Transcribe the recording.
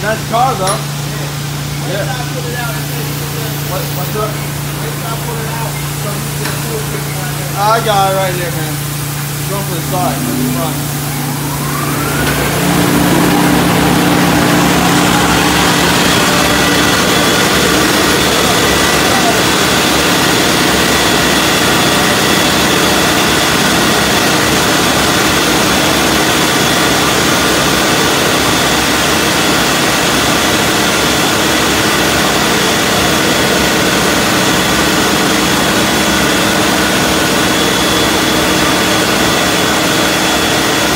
Nice car though. Yeah. Yeah. I it out What, what's up? I it out. I got it right here, man. Going for the side.